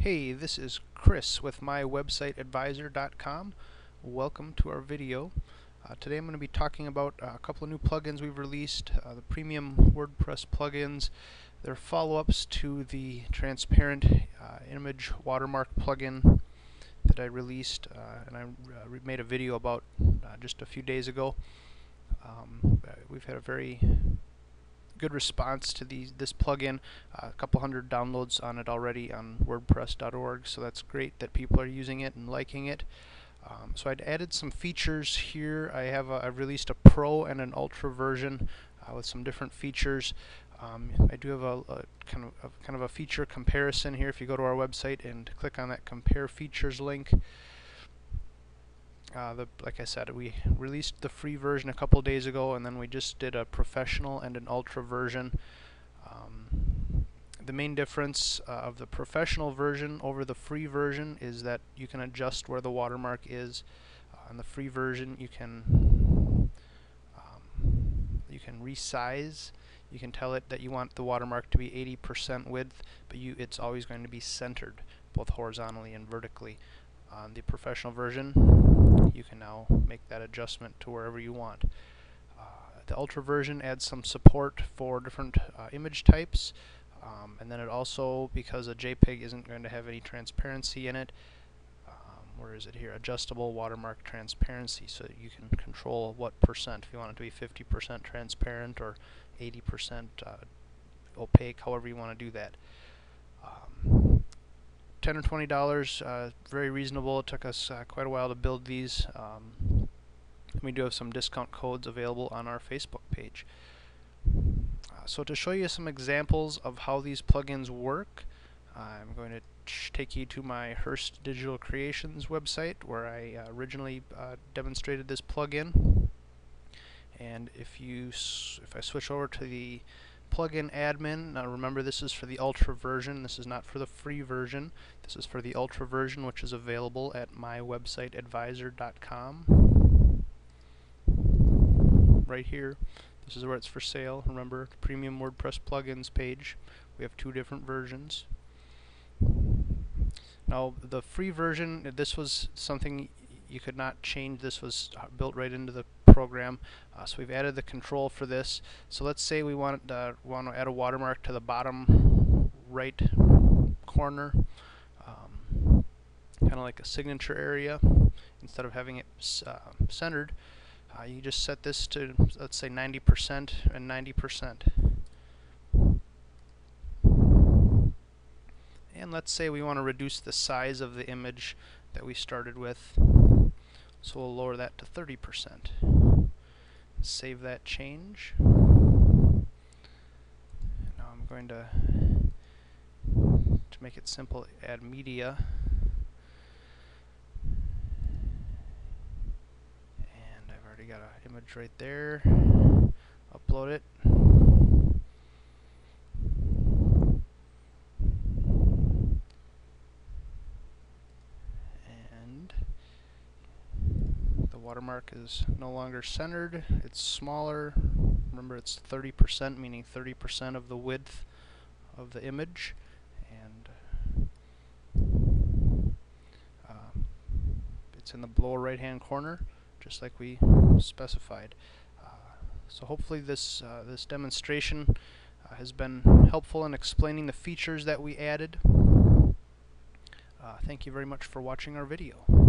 Hey, this is Chris with mywebsiteadvisor.com. Welcome to our video. Uh, today I'm going to be talking about uh, a couple of new plugins we've released, uh, the premium WordPress plugins. They're follow-ups to the transparent uh, image watermark plugin that I released uh, and I uh, made a video about just a few days ago. Um, we've had a very good response to these this plugin. Uh, a couple hundred downloads on it already on WordPress.org, so that's great that people are using it and liking it. Um, so I'd added some features here. I have a, I've released a Pro and an Ultra version uh, with some different features. Um, I do have a, a kind of a, kind of a feature comparison here. If you go to our website and click on that Compare Features link, uh, the, like I said, we released the free version a couple days ago, and then we just did a professional and an ultra version. Um, the main difference uh, of the professional version over the free version is that you can adjust where the watermark is. Uh, on the free version, you can um, you can resize. You can tell it that you want the watermark to be 80% width, but you it's always going to be centered, both horizontally and vertically. On the professional version, you can now make that adjustment to wherever you want. Uh, the Ultra version adds some support for different uh, image types, um, and then it also, because a JPEG isn't going to have any transparency in it, um, where is it here? Adjustable watermark transparency, so you can control what percent, if you want it to be 50% transparent or 80% uh, opaque, however you want to do that. 10 or 20 dollars uh, very reasonable. It took us uh, quite a while to build these um, we do have some discount codes available on our Facebook page. Uh, so to show you some examples of how these plugins work I'm going to take you to my Hearst Digital Creations website where I uh, originally uh, demonstrated this plugin. And if you if I switch over to the plugin admin. Now remember this is for the ultra version, this is not for the free version. This is for the ultra version which is available at mywebsiteadvisor.com. Right here. This is where it's for sale. Remember, premium WordPress plugins page. We have two different versions. Now the free version, this was something you could not change. This was uh, built right into the program. Uh, so we've added the control for this. So let's say we want, uh, want to add a watermark to the bottom right corner, um, kind of like a signature area. Instead of having it uh, centered, uh, you just set this to, let's say, 90% and 90%. And let's say we want to reduce the size of the image that we started with. So we'll lower that to 30%. Save that change. Now I'm going to, to make it simple, add media. And I've already got an image right there. Upload it. Watermark is no longer centered, it's smaller. Remember it's 30%, meaning 30% of the width of the image. And uh, it's in the lower right hand corner, just like we specified. Uh, so hopefully this, uh, this demonstration uh, has been helpful in explaining the features that we added. Uh, thank you very much for watching our video.